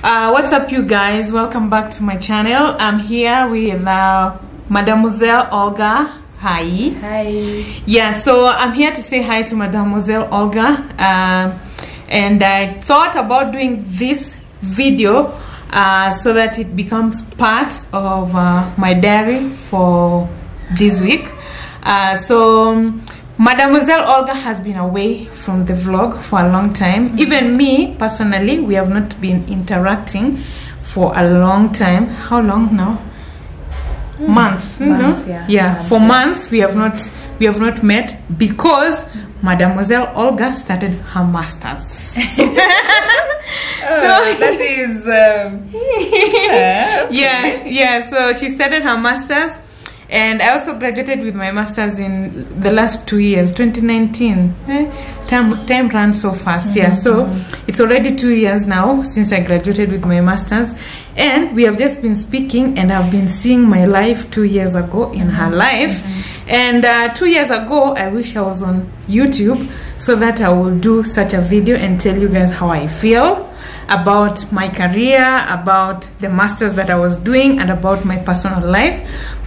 Uh, what's up, you guys? Welcome back to my channel. I'm here with uh, Mademoiselle Olga. Hi. Hi. Yeah, so I'm here to say hi to Mademoiselle Olga. Um, and I thought about doing this video uh, so that it becomes part of uh, my diary for this week. Uh, so, um, Mademoiselle Olga has been away from the vlog for a long time. Even me, personally, we have not been interacting for a long time. How long now? Months, you know? Months, yeah. yeah. Months, for yeah. months we have not we have not met because Mademoiselle Olga started her masters. So that is. Um, yeah, yeah. So she started her masters, and I also graduated with my masters in the last two years, 2019. Eh? Time time runs so fast. Yeah, so it's already two years now since I graduated with my masters, and we have just been speaking, and I've been seeing my life two years ago in her life, and uh, two years ago I wish I was on YouTube so that I will do such a video and tell you guys how I feel about my career, about the masters that I was doing, and about my personal life.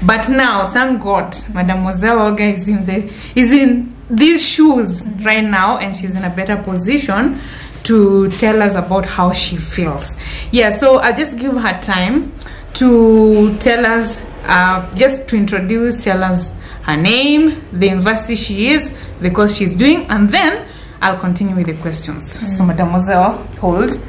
But now, thank God, Mademoiselle Olga is in the is in these shoes right now, and she's in a better position to tell us about how she feels. Yeah, so I'll just give her time to tell us, uh, just to introduce, tell us her name, the university she is, the course she's doing, and then I'll continue with the questions. So, Mademoiselle, hold.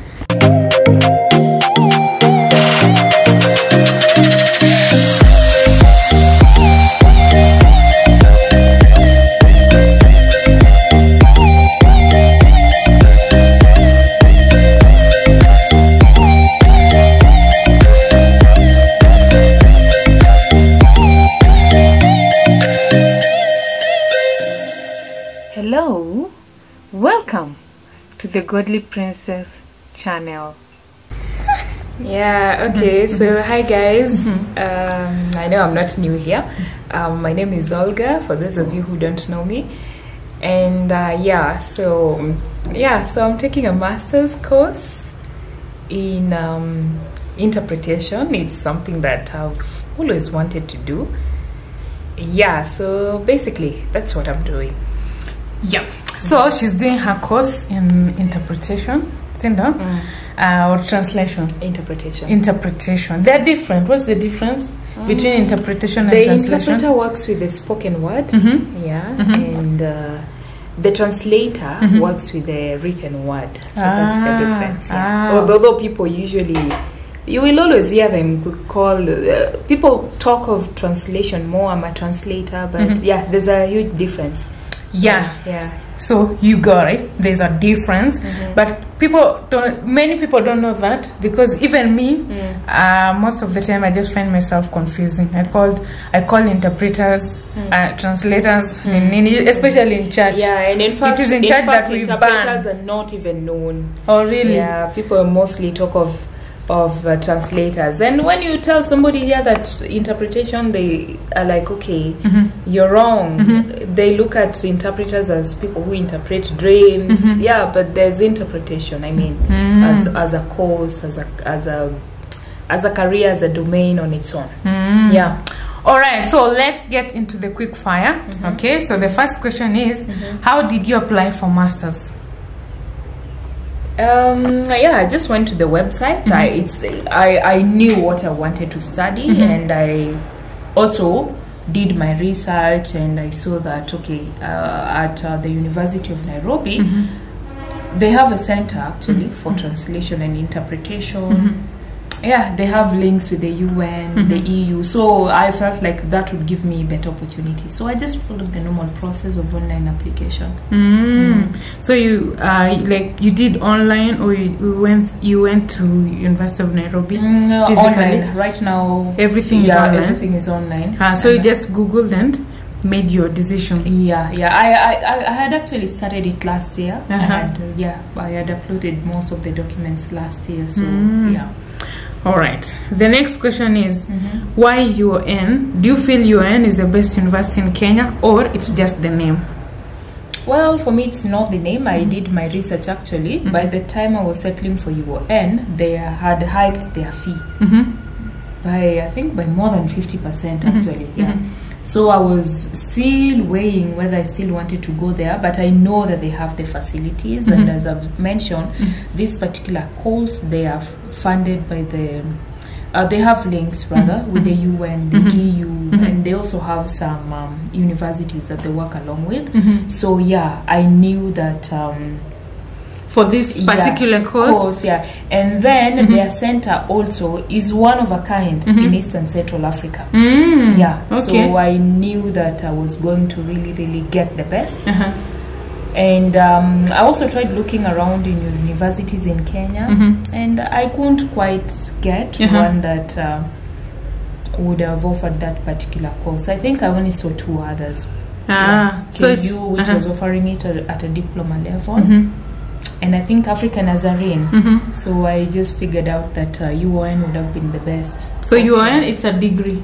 Hello, welcome to the Godly Princess channel. yeah. Okay. So hi guys. Um, I know I'm not new here. Um, my name is Olga. For those of you who don't know me, and uh, yeah. So yeah. So I'm taking a master's course in um, interpretation. It's something that I've always wanted to do. Yeah. So basically, that's what I'm doing. Yeah. So she's doing her course in interpretation, Tinder, uh, or translation. Interpretation. Interpretation. They're different. What's the difference between interpretation and the translation? interpreter works with the spoken word Mhm. yeah and uh, the translator works with the written word so that's Ah, the difference yeah. ah. although though people usually you will always hear them call uh, people talk of translation more i'm a translator but yeah there's a huge difference Yeah. yeah So you got it. There's a difference, but people don't. Many people don't know that because even me, uh, most of the time, I just find myself confusing. I called, I call interpreters, uh, translators, nini, nini, especially in church. yeah and in fact, it is in, in church fact that we interpreters ban. are not even known Oh, really? Yeah, people mostly talk of of uh, translators, and when you tell somebody here that interpretation, they are like, "Okay, mm-hmm. you're wrong." Mm-hmm. They look at interpreters as people who interpret dreams. Mm-hmm. Yeah, but there's interpretation. I mean, as as a course, as a as a as a career, as a domain on its own. Yeah. All right. So let's get into the quick fire. Okay. So the first question is, how did you apply for masters? Um, yeah, I just went to the website. I it's I I knew what I wanted to study, and I also did my research, and I saw that okay, uh, at uh, the University of Nairobi, they have a center actually for translation and interpretation. Yeah, they have links with the UN, the EU. So I felt like that would give me better opportunity. So I just followed the normal process of online application. Mm. So you uh, like you did online or you, you went you went to University of Nairobi Mm, online right now. Everything is online? Everything is online. Uh, so you just googled and made your decision. yeah, yeah. I, I I- had actually started it last year. Uh-huh. had uh, yeah, I had uploaded most of the documents last year. So Mm. yeah. All right. The next question is mm-hmm. why UON? Do you feel UON is the best university in Kenya or it's just the name? Well, for me, it's not the name. I mm-hmm. did my research actually. Mm-hmm. By the time I was settling for UON, they had hiked their fee by, I think, by more than 50% actually. Yeah. So I was still weighing whether I still wanted to go there, but I know that they have the facilities, and mm-hmm. as I've mentioned, mm-hmm. this particular course they are funded by the. Uh, they have links rather mm-hmm. with the UN, the EU, and they also have some um, universities that they work along with. So yeah, I knew that um, For this yeah, particular course? yeah, and then their center also is one of a kind in Eastern Central Africa. Mm. Yeah, Okay. so I knew that I was going to really, really get the best. Uh-huh. And um, I also tried looking around in universities in Kenya, and I couldn't quite get Uh-huh. one that uh, would have offered that particular course. I think I only saw two others. Ah, Yeah. so KU, which uh-huh. was offering it at, at a diploma level, Mhm. And I think African Nazarene. Mhm. So I just figured out that uh, UON would have been the best. So are it's a degree.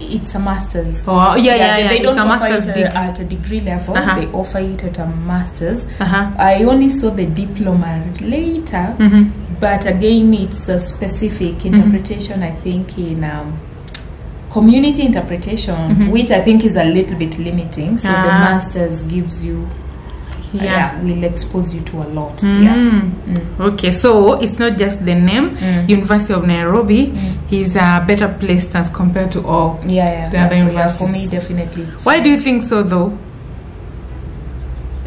It's a master's. Oh yeah, yeah, yeah. They it's don't a offer master's it degree. uh, at a degree level. Uh-huh. They offer it at a master's. Uh-huh. I only saw the diploma later, Mhm. but again, it's a specific interpretation. I think in um, community interpretation, which I think is a little bit limiting. So the Ah. masters gives you, Yeah. yeah, will expose you to a lot. Yeah. Mm. Okay, so it's not just the name. Mm. University of Nairobi is a better place as compared to all. Yeah, yeah, The other so yeah, for me definitely. Why do you think so, though?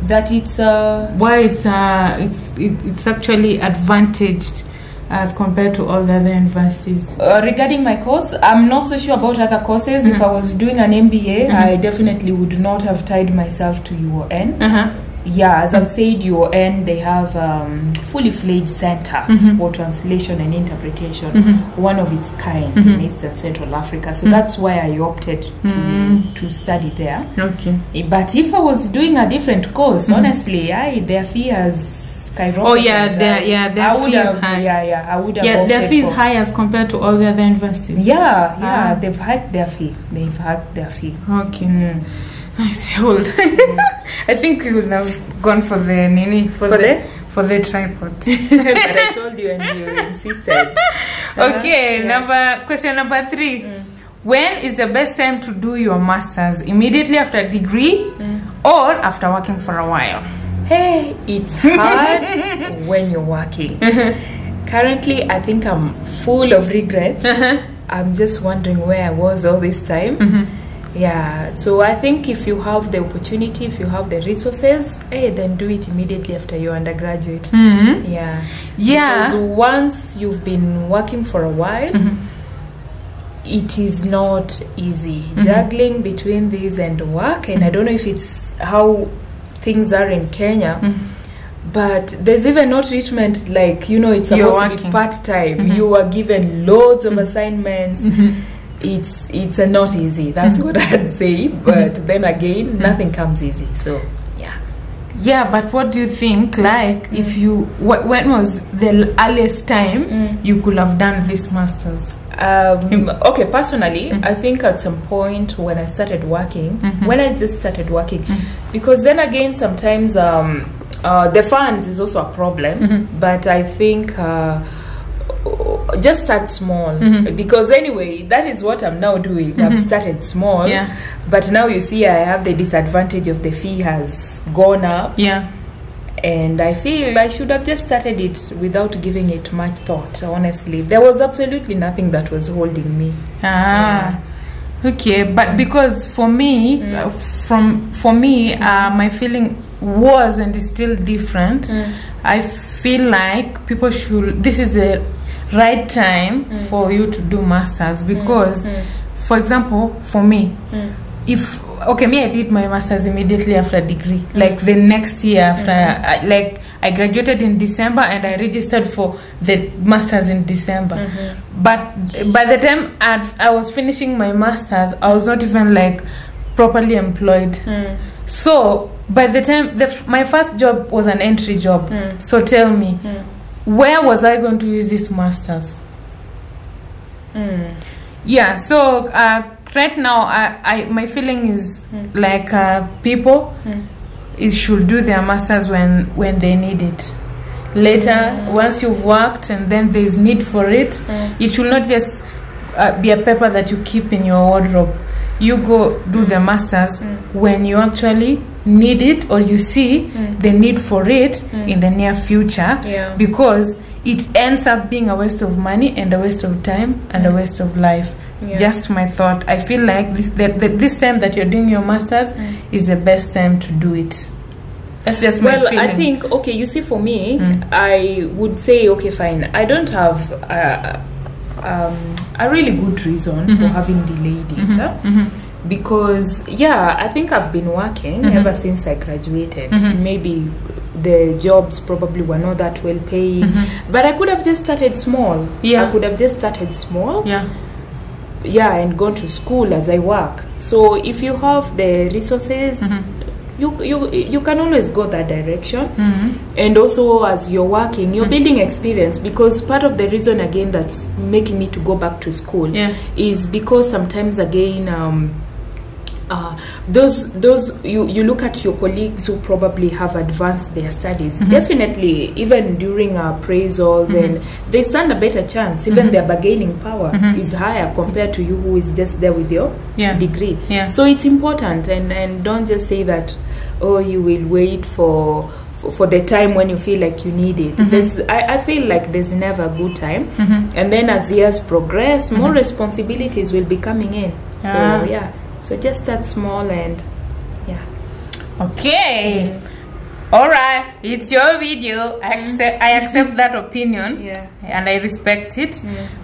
That it's uh, Why it's uh, it's it, it's actually advantaged as compared to all the other universities? Uh, regarding my course, I'm not so sure about other courses. If I was doing an MBA, I definitely would not have tied myself to UON. Uh huh. Yeah, as I've said, UON they have um, fully fledged center mm-hmm. for translation and interpretation, mm-hmm. one of its kind in mm-hmm. Eastern Central Africa. So that's why I opted to, mm. to study there. Okay. Eh, But if I was doing a different course, honestly, I their fee has skyrocketed. Oh, yeah, their- yeah, their I would fee is have, high. Yeah, yeah, I would have. Yeah, their opted fee high as compared to all the other universities. Yeah, yeah, Ah. they've hiked their fee. They've hiked their fee. Okay. Mm. I say hold. I think we would have gone for the nini for, For the, the? for the tripod. but I told you and you insisted. okay, Uh-huh, yeah. number question number three. Mm. When is the best time to do your masters? Immediately after degree mm. or after working for a while? Hey, it's hard when you're working. Currently, I think I'm full of regrets. Uh-huh. I'm just wondering where I was all this time. Mm-hmm. Yeah, so I think if you have the opportunity, if you have the resources, hey, then do it immediately after you're undergraduate. Mm-hmm. Yeah. Yeah. Because once you've been working for a while, mm-hmm. it is not easy mm-hmm. juggling between this and work. And I mm-hmm. don't know if it's how things are in Kenya. But there's even no treatment like you know it's supposed to be part time. You are given loads of assignments. It's it's a not easy. That's what I'd say. But then again, nothing comes easy. So yeah. Yeah, but what do you think? Like, if you, wh- when was the earliest time you could have done this masters? Um, okay, personally, I think at some point when I started working, when I just started working, because then again, sometimes um, uh, the funds is also a problem, but I think. Uh, just start small because anyway that is what i'm now doing i've started small Yeah. but now you see i have the disadvantage of the fee has gone up Yeah. and I feel I should have just started it without giving it much thought. Honestly, there was absolutely nothing that was holding me. Ah. Okay, but because for me, uh, from for me, uh, my feeling was and is still different. I feel like people should. This is the right time mm. for you to do masters mm. because, mm. for example, for me, if okay, me I did my masters immediately after degree, like the next year after, I, like I graduated in December and I registered for the masters in December. Mm-hmm. But by the time I'd, I was finishing my masters, I was not even like properly employed. So by the time the, my first job was an entry job, so tell me, where was I going to use this masters? Yeah, so uh, right now, I, I my feeling is like uh, people is should do their masters when when they need it. Later, once you've worked and then there's need for it, Mm. it should not just uh, be a paper that you keep in your wardrobe. You go do the masters when you actually need it or you see mm. the need for it mm. in the near future Yeah. because it ends up being a waste of money and a waste of time and a mm. waste of life. Yeah. Just my thought. I feel like this that, that this time that you're doing your masters is the best time to do it. That's just my well feeling. i think okay you see for me Mm. i would say okay fine i don't have uh, um, a really good reason for mm-hmm. having delayed it huh? Mm-hmm. Mm-hmm. Because yeah i think i've been working mm-hmm. ever since i graduated. Mm-hmm. Maybe the jobs probably were not that well paying mm-hmm. but i could have just started small. Yeah. i could have just started small. Yeah. yeah and gone to school as i work. So if you have the resources you, you you can always go that direction. And also as you're working you're building experience. Because part of the reason again that's making me to go back to school Yeah. is because sometimes again um, uh, those those you, you look at your colleagues who probably have advanced their studies mm-hmm. definitely even during appraisals mm-hmm. and they stand a better chance. Even mm-hmm. their bargaining power is higher compared to you who is just there with your Yeah. degree. Yeah. so it's important and and don't just say that oh you will wait for for, the time when you feel like you need it. There's I, I feel like there's never a good time. And then as years progress more responsibilities will be coming in. Ah. so yeah so just start small and yeah Okay. All right. It's your video. I mm-hmm. accept. I accept that opinion. Yeah. And I respect it.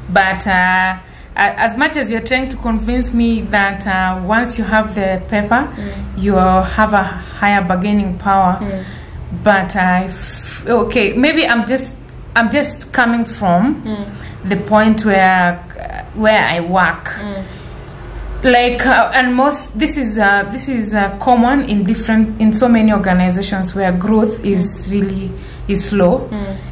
But uh, as much as you're trying to convince me that uh, once you have the paper, mm. you have a higher bargaining power. Mm. But uh, I, f- okay, maybe I'm just, I'm just coming from mm. the point where, where I work like uh, and most this is uh, this is uh, common in different in so many organizations where growth is really is slow.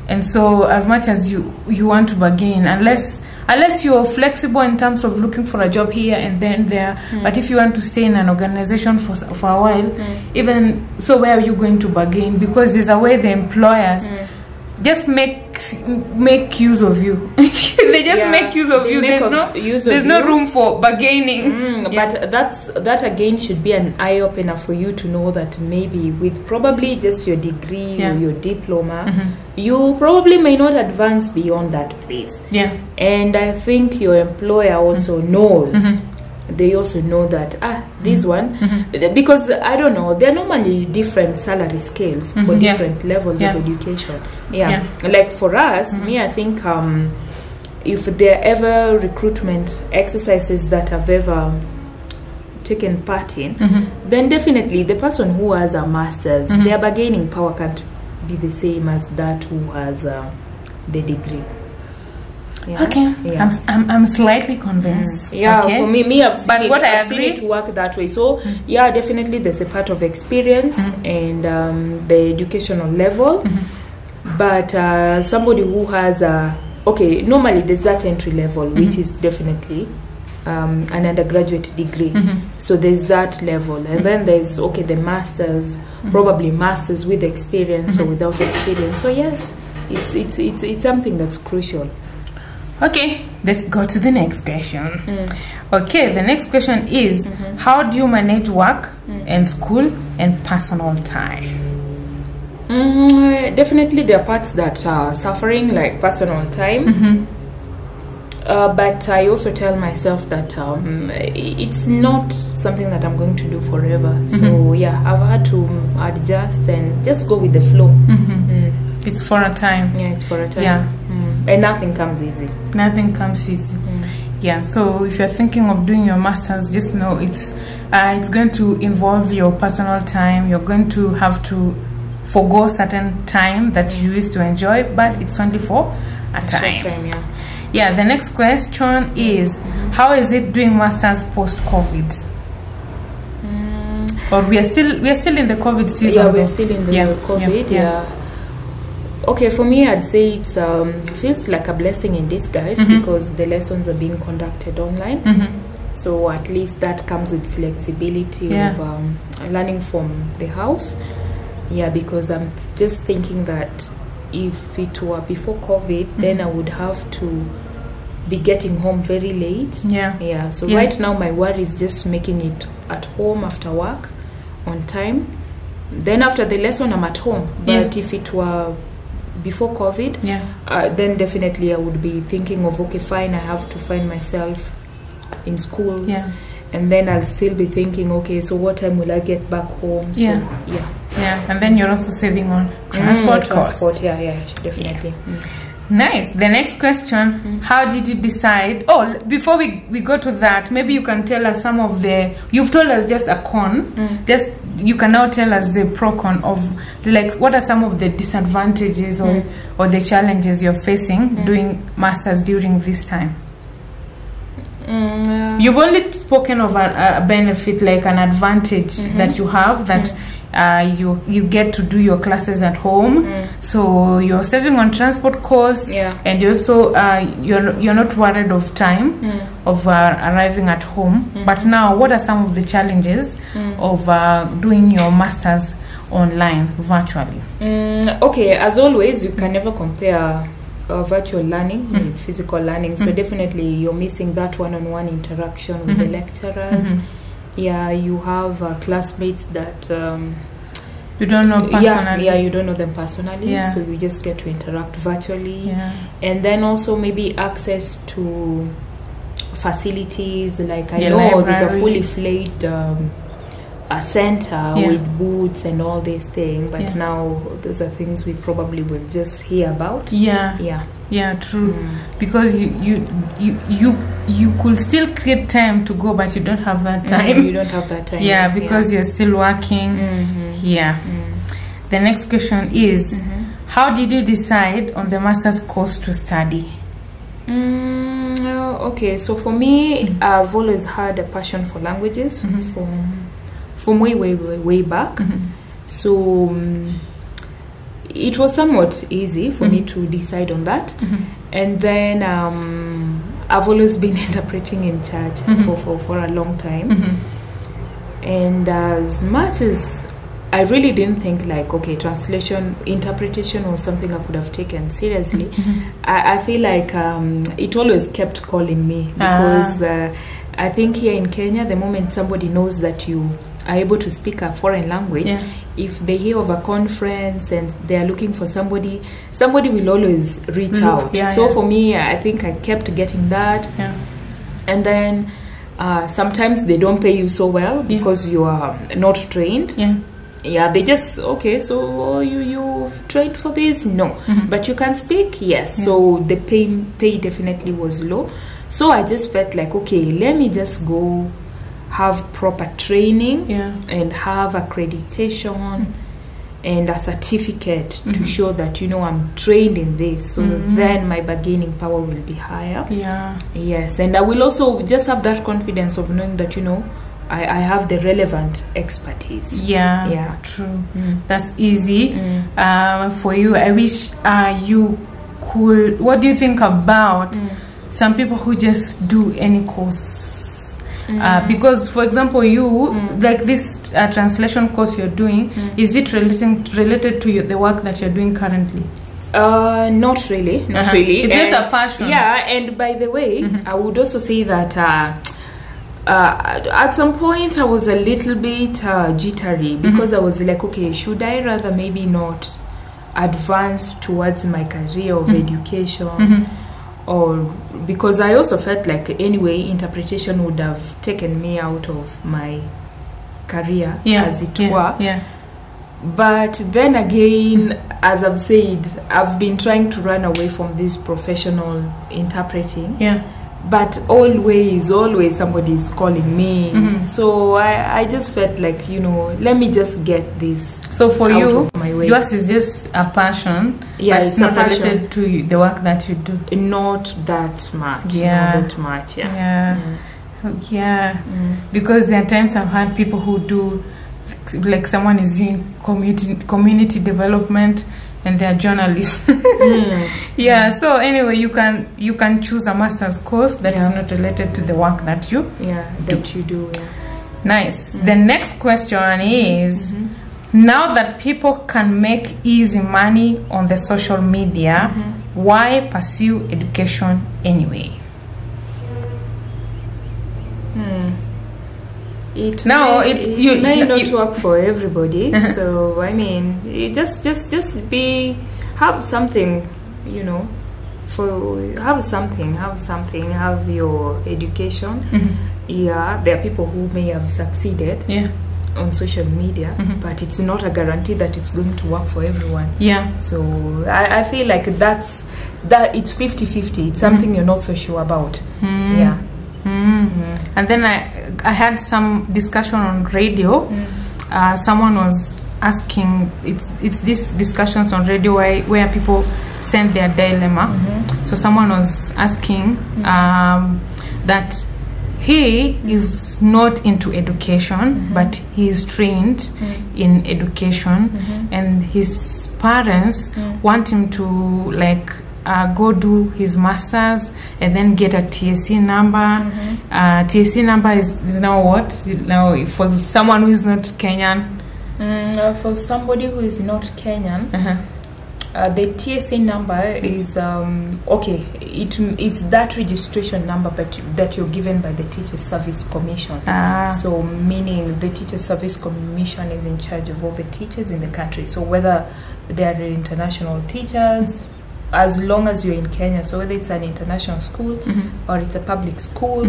And so as much as you you want to bargain unless unless you're flexible in terms of looking for a job here and then there but if you want to stay in an organization for for a while even so where are you going to bargain? Because there's a way the employers just make make use of you. They just Yeah, make use of you. there's of- no use there's no you. room for bargaining. Mm, Yeah. but that's that again should be an eye opener for you to know that maybe with probably just your degree Yeah. or your diploma mm-hmm. you probably may not advance beyond that place. Yeah. And i think your employer also mm-hmm. knows mm-hmm. They also know that ah this one because i don't know they're normally different salary scales for Mhm, yeah. different levels Yeah. of education. Yeah. like for us me i think um if there are ever recruitment exercises that i've ever taken part in then definitely the person who has a master's their bargaining power can't be the same as that who has uh, the degree Yeah. Okay, Yeah. I'm, I'm, I'm slightly convinced. Mm. Yeah, okay? for me, me, I've But it, what I I've agree- it work that way. So, mm. yeah, definitely there's a part of experience mm. and um, the educational level. Mm-hmm. But uh, somebody who has a okay, normally there's that entry level, mm-hmm. which is definitely um, an undergraduate degree. Mm-hmm. So there's that level, and then there's okay, the masters, probably masters with experience or without experience. So yes, it's it's it's it's something that's crucial. Okay, let's go to the next question. Okay, the next question is How do you manage work and school and personal time? Mm, definitely, there are parts that are suffering, like personal time. Uh, but I also tell myself that um, it's not something that I'm going to do forever. So yeah, I've had to adjust and just go with the flow. Mm. It's for a time. Yeah, it's for a time. Yeah. Mm. and nothing comes easy. Nothing comes easy. Yeah, so if you're thinking of doing your masters, just know it's uh, it's going to involve your personal time. You're going to have to forego certain time that you used to enjoy, but it's only for a time. time, yeah. Yeah, the next question is how is it doing masters post COVID? Or we are still we are still in the COVID season. yeah, we're still in the Yeah, COVID. Yeah, Okay, for me, I'd say it's um, it feels like a blessing in disguise Mm-hmm. because the lessons are being conducted online. So at least that comes with flexibility Yeah. of um, learning from the house. yeah because i'm just thinking that if it were before covid then i would have to be getting home very late Yeah. yeah so Yeah. right now my worry is just making it at home after work on time then after the lesson i'm at home Yeah. but if it were before covid Yeah. uh, then definitely i would be thinking of okay fine i have to find myself in school Yeah. and then i'll still be thinking okay so what time will i get back home so Yeah. yeah Yeah. And then you're also saving on transport Mm, costs. yeah yeah definitely Mm. Nice. The next question: How did you decide? Oh, before we, we go to that, maybe you can tell us some of the. You've told us just a con. Just you can now tell us the pro con of like what are some of the disadvantages or or the challenges you're facing doing masters during this time. Mm, uh, You've only spoken of a, a benefit, like an advantage that you have that uh, you you get to do your classes at home. So you're saving on transport costs, Yeah. and you also uh, you're you're not worried of time of uh, arriving at home. But now, what are some of the challenges of uh, doing your masters online virtually? Mm, okay, as always, you can never compare uh, virtual learning with physical learning. So definitely, you're missing that one-on-one interaction with the lecturers. Yeah, you have uh, classmates that. Um, You don't know personally. yeah, yeah, you don't know them personally, Yeah. so you just get to interact virtually. Yeah. and then also maybe access to facilities like I Yeah, know there's a fully fledged um, a center Yeah. with booths and all these things, but Yeah. now those are things we probably will just hear about. Yeah. Yeah, Yeah, true. Mm. Because you, you you you you could still create time to go, but you don't have that time. you don't have that time. yeah, because you're still working. Mhm. Yeah. Mm. The next question is, mm-hmm. how did you decide on the master's course to study? Mm, okay, so for me, mm. I've always had a passion for languages mm-hmm. from from way way way, way back. So um, it was somewhat easy for me to decide on that. And then um, I've always been interpreting in church for, for, for a long time. And as much as I really didn't think like okay translation interpretation was something I could have taken seriously. I, I feel like um, it always kept calling me because uh, I think here in Kenya the moment somebody knows that you are able to speak a foreign language Yeah. if they hear of a conference and they are looking for somebody somebody will always reach Look, out. yeah, so yeah. for me I think I kept getting that. Yeah. and then uh, sometimes they don't pay you so well because you are not trained. Yeah. yeah they just okay so you you've trained for this? No. But you can speak? Yes. So the pay pay definitely was low. So i just felt like okay let me just go have proper training Yeah. and have accreditation and a certificate to show that you know i'm trained in this so then my bargaining power will be higher Yeah. Yes, and I will also just have that confidence of knowing that you know I, I have the relevant expertise. Yeah. Yeah. True. That's easy. Mm. Uh, for you, I wish uh, you could. What do you think about some people who just do any course? Uh, because, for example, you like this uh, translation course you're doing. Is it relating related to your, the work that you're doing currently? Uh, not really, not Uh-huh. really. It's just a passion. Yeah, and by the way, I would also say that uh, uh, at some point I was a little bit uh, jittery because I was like, okay, should I rather maybe not advance towards my career of education? Or because I also felt like anyway, interpretation would have taken me out of my career, Yeah. as it yeah, were. Yeah. But then again, as I've said, I've been trying to run away from this professional interpreting. Yeah. But always, always somebody is calling me. Mm-hmm. So I, I just felt like, you know, let me just get this. So for you, of my way. yours is just a passion. Yeah, but it's not passion. related to you- the work that you do. Not that much. Yeah. Not that much. Yeah. Yeah. Yeah. Because there are times I've had people who do, like someone is doing community community development, and they're journalists. Mm. yeah. So anyway, you can you can choose a master's course that is Yeah. not related to the work that you. Yeah, that you do. Yeah. Nice. Mm. The next question is, mm-hmm. now that people can make easy money on the social media, Mm-hmm. why pursue education anyway? Hmm. It No, may, it you- may you- not you- work for everybody. so I mean, just just just be have something, you know, for have something, have something, have your education. Mm-hmm. Yeah, there are people who may have succeeded Yeah. on social media, mm-hmm. but it's not a guarantee that it's going to work for everyone. Yeah. So I, I feel like that's that it's 50-50. It's something mm-hmm. you're not so sure about. Yeah. Mm-hmm. And then I, I had some discussion on radio. Mm. Uh, someone was asking, it's, it's these discussions on radio where, where people send their dilemma. Mm-hmm. So someone was asking mm. um, that he is not into education, mm-hmm. but he is trained mm. in education, and his parents want him to like uh, go do his masters and then get a TSC number. Uh, TSC number is, is now what? Now, for someone who is not Kenyan. Mm, uh, for somebody who is not Kenyan, Uh-huh. uh, the TSC number is um, okay. It is that registration number, but that you're given by the Teacher Service Commission. Ah. So, meaning the Teacher Service Commission is in charge of all the teachers in the country. So, whether they are international teachers, as long as you're in Kenya, so whether it's an international school or it's a public school.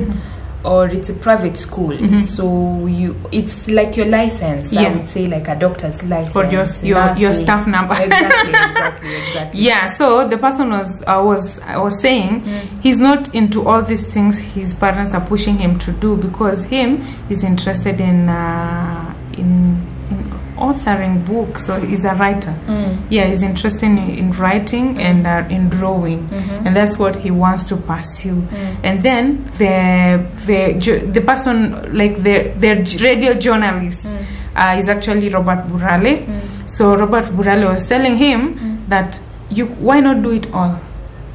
Or it's a private school, so you it's like your license. Yeah. I would say like a doctor's license For your- your- your staff number. exactly, exactly, exactly. Yeah, so the person was uh, was I was saying Mm. he's not into all these things his parents are pushing him to do because him is interested in uh, in in authoring books. So he's a writer. Mm. Yeah, he's interested in, in writing and uh, in drawing, Mm-hmm. and that's what he wants to pursue. Mm. And then the the the person like the the radio journalist Mm. uh, is actually Robert Burale. So Robert Burale was telling him Mm. that you why not do it all?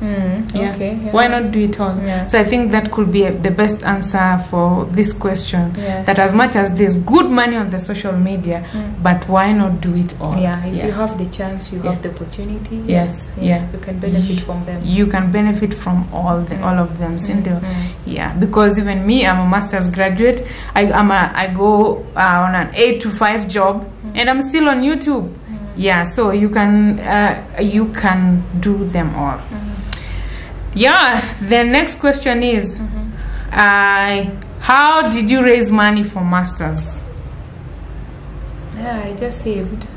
Mm, Yeah. Okay. yeah. Why not do it all? Yeah. So I think that could be a, the best answer for this question. Yeah. That as much as there's good money on the social media, Mm. but why not do it all? Yeah, if you have the chance, you have the opportunity. Yes, yeah. you can benefit from them. You can benefit from all the all of them, Cindy. Yeah, because even me, I'm a master's graduate. I I'm a, I go uh, on an eight to five job, and I'm still on YouTube. Yeah, so you can uh, you can do them all. Yeah. The next question is, uh, how did you raise money for masters? Yeah, I just saved.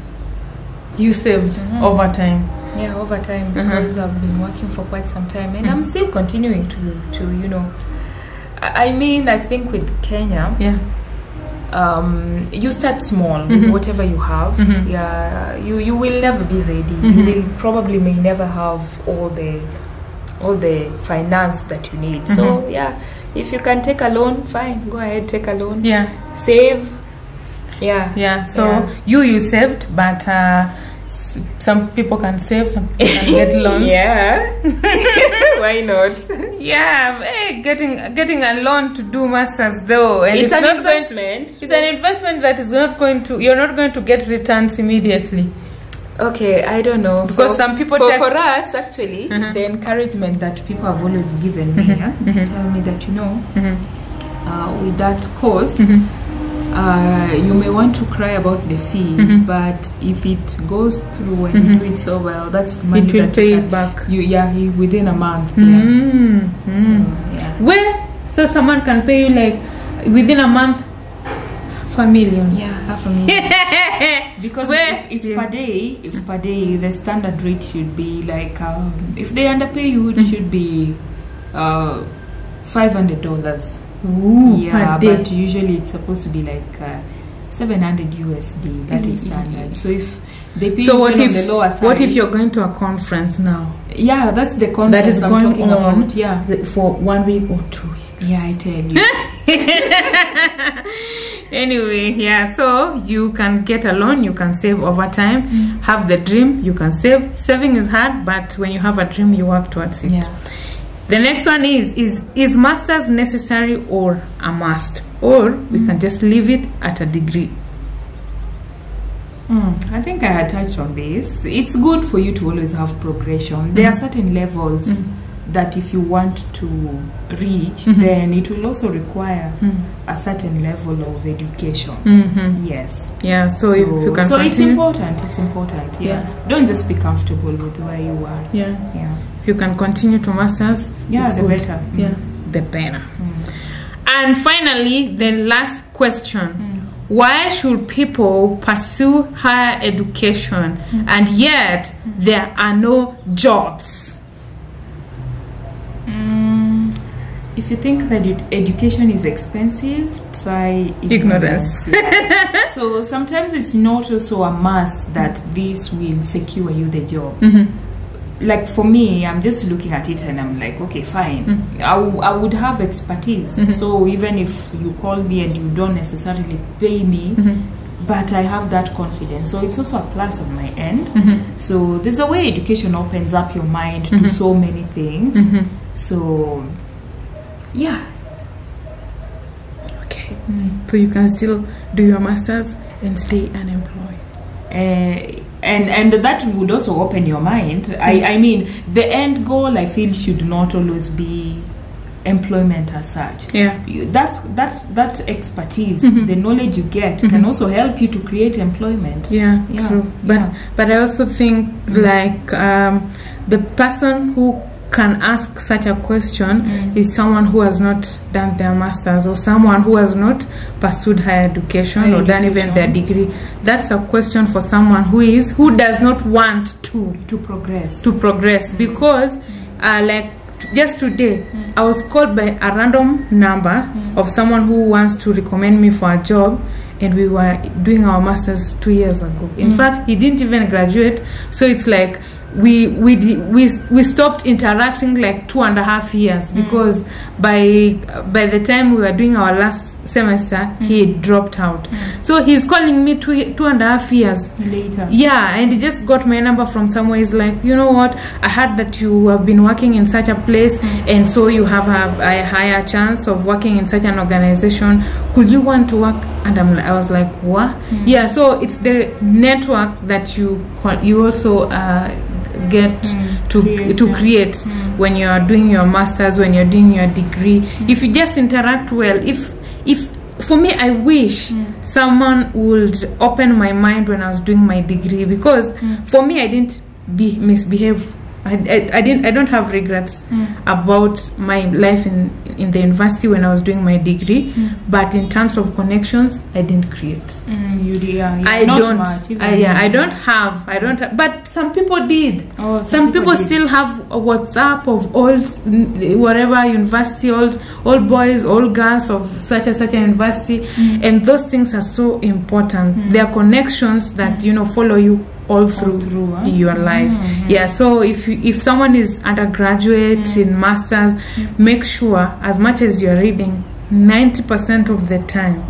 You saved mm-hmm. over time. Yeah, over time uh-huh. because I've been working for quite some time, and I'm mm-hmm. still continuing to to you know. I I mean, I think with Kenya, Yeah. um, you start small with whatever you have. Yeah, you you will never be ready. You will probably may never have all the all the finance that you need. So yeah, if you can take a loan, fine, go ahead, take a loan. Yeah. Save. Yeah. Yeah. So Yeah. you you saved, but uh, s- some people can save, some people can get loans. Yeah. Why not? Yeah, eh, getting getting a loan to do masters though, and It's an not going- investment. it's an investment that is not going to. You're not going to get returns immediately. Okay, I don't know. Because some people for, for us actually, the encouragement that people have always given me, yeah, tell me that you know, uh, with that course, uh, you may want to cry about the fee, but if it goes through and you do it so well, that's money It will that pay you can- back. You yeah, within a month. Yeah. Mm, mm. So, yeah. Where so someone can pay you like within a month, a million. Yeah, half a million. Because Where- if, if per day, if per day, the standard rate should be like, um, if they underpay you, it should be uh, five hundred dollars. Yeah, but usually it's supposed to be like uh, seven hundred USD. That is Mm, standard. So if they pay so you what if the lower side, what if you're going to a conference now yeah, that's the conference that is I'm going talking on about. Yeah, for one week or two weeks? yeah, I tell you. anyway yeah so you can get a loan you can save over time Mm. have the dream you can save saving is hard but when you have a dream you work towards it Yeah. the next one is is is masters necessary or a must or we Mm. can just leave it at a degree Mm, I think I had touched on this. It's good for you to always have progression. There are certain levels that if you want to reach, mm-hmm. then it will also require mm-hmm. a certain level of education. Mm-hmm. Yes. Yeah. So, if you can so it's important. It's important. Yeah. Don't just be comfortable with where you are. yeah, Yeah. if you can continue to masters, Yeah, the good. better. Mm. Yeah, the better. Mm. And finally, the last question. Mm. Why should people pursue higher education mm. and yet there are no jobs? Mm, if you think that it, education is expensive, try Ignorance. Yeah. so sometimes it's not also a must that this will secure you the job. Mm-hmm. Like for me, I'm just looking at it and I'm like, okay, fine. Mm-hmm. I, w- I would have expertise. Mm-hmm. So even if you call me and you don't necessarily pay me, but I have that confidence. So it's also a plus on my end. So there's a way education opens up your mind to so many things. So yeah, Okay. So you can still do your masters and stay unemployed. uh, and and that would also open your mind. I I mean the end goal I feel should not always be employment as such. Yeah. You- That that that expertise, the knowledge you get, can also help you to create employment. Yeah, Yeah, true. But yeah. but I also think like um, the person who can ask such a question mm. is someone who has not done their masters or someone who has not pursued higher education Higher or done even their degree. That's a question for someone who is who does not want to To progress. to progress. Mm. Because uh, like just today mm. i was called by a random number of someone who wants to recommend me for a job and we were doing our masters two years ago. In fact he didn't even graduate. So it's like we we we we stopped interacting like two and a half years mm. because by by the time we were doing our last semester mm. he dropped out mm. so he's calling me two two and a half years later. yeah, and he just got my number from somewhere. He's like, you know what? I heard that you have been working in such a place, and so you have a, a higher chance of working in such an organization. Could you want to work? And I'm, I was like, what? Yeah. So it's the network that you you also uh, get mm. to create, to yeah. create mm. when you are doing your masters, when you're doing your degree. Mm. If you just interact well, if if for me, I wish someone would open my mind when I was doing my degree because for me, I didn't be misbehave. I, I, I didn't I don't have regrets about my life in in the university when I was doing my degree, but in terms of connections, I didn't create. Mm, you, yeah, I don't. Much, I, yeah, I don't have. I don't. Have, but some people did. Oh, some, people, did. still have a WhatsApp of all mm, whatever university, all all boys, all girls of such and such a university, Mm. and those things are so important. They are connections that you know follow you all through, through, huh? your life. Mhm. Yeah. So if if someone is undergraduate mm. in masters, mm. make sure as much as you're reading, ninety percent of the time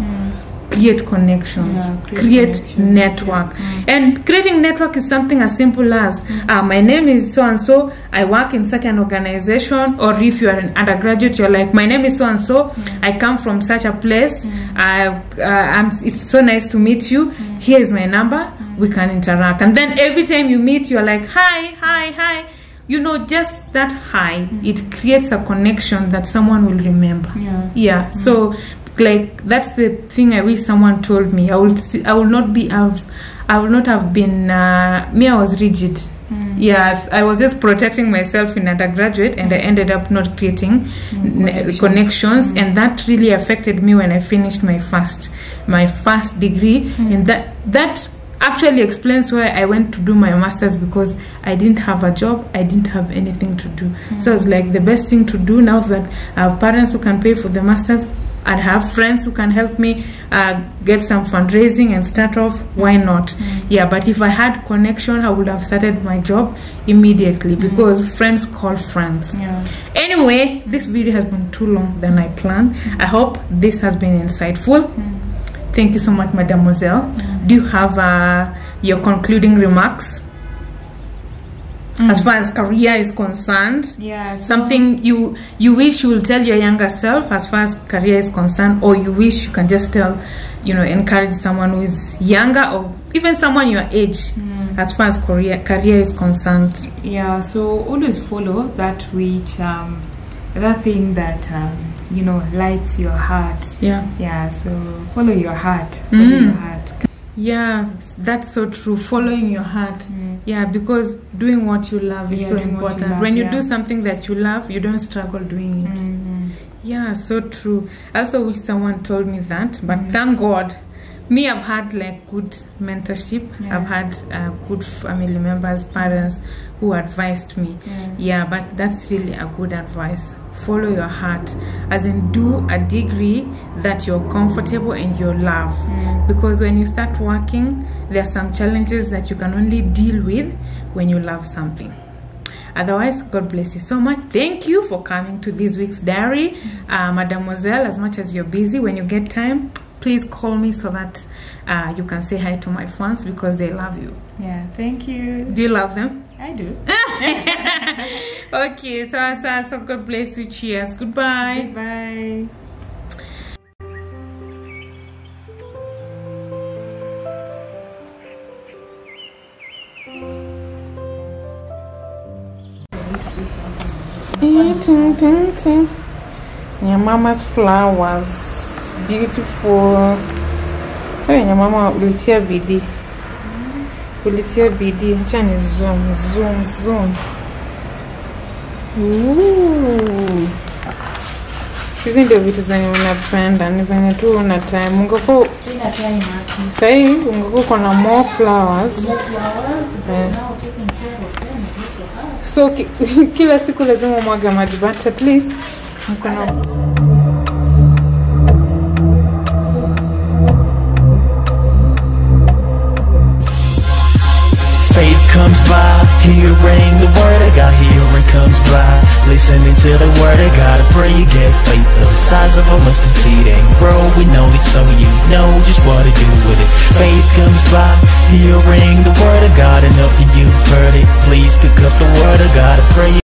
create connections Yeah, create create, connections, network yeah. and creating network is something as simple as uh, my name is so and so i work in such an organization or if you are an undergraduate you're like my name is so and so i come from such a place I, uh, I'm, it's so nice to meet you here is my number we can interact. And then every time you meet you're like hi hi hi. You know just that hi mm. it creates a connection that someone will remember. Yeah. yeah. Mm. So like that's the thing i wish someone told me. I will st- i will not be have i will not have been uh, me i was rigid. Mm. Yeah I've- i was just protecting myself in undergraduate and i ended up not creating n- uh, connections. connections and that really affected me when i finished my first my first degree. And that that actually explains why I went to do my masters because I didn't have a job, I didn't have anything to do. So hmm. it's like the best thing to do now that I have parents who can pay for the masters and have friends who can help me uh, get some fundraising and start off. Why hmm. not? Hmm. Yeah, but if I had connection, I would have started my job immediately because friends call friends. Yeah. Anyway, this video has been too long than I planned. I hope this has been insightful. Thank you so much, Mademoiselle. Do you have uh, your concluding remarks? as far as career is concerned Yeah. so- something you you wish you will tell your younger self as far as career is concerned or you wish you can just tell you know encourage someone who is younger or even someone your age as far as career career is concerned Yeah, so always follow that which um that thing that um you know lights your heart. yeah Yeah, so follow your heart. Follow Mm. your heart. yeah that's so true following your heart yeah because doing what you love is Yeah, so you important love, when you yeah. do something that you love you don't struggle doing it Mhm. Yeah, so true. I also wish someone told me that, but thank God. Me, I've had like good mentorship. Yeah. I've had uh, good family members, parents who advised me. Yeah. Yeah, but that's really a good advice. Follow your heart, as in do a degree that you're comfortable and you love. Because when you start working, there are some challenges that you can only deal with when you love something. Otherwise, God bless you so much. Thank you for coming to this week's diary. Uh, Mademoiselle, as much as you're busy, when you get time, please call me so that uh, you can say hi to my fans because they love you. Yeah, thank you. Do you love them? I do. Okay, so, so, so God bless you. Cheers. Goodbye. Bye. Ting, ting, ting. Your mama's flowers. Beautiful. Hey, your mama ulitia bidii. Ulitia bidii. Acha ni zoom, zoom, zoom. Hizi ndio vitu zenye unapenda, ni zenye tu una time. Ungekuwa sahii, ungekuwa uko na more flowers. Eh. So ki, kila siku lazima umwage maji, but at least mko na Faith comes by, hearing the word of God, hearing comes by. Listening to the word of God, I pray you get faith the size of a mustard seed and grow. We know that some of you know just what to do with it. Faith comes by, hearing the word of God, enough that you've heard it. Please pick up the word of God, I pray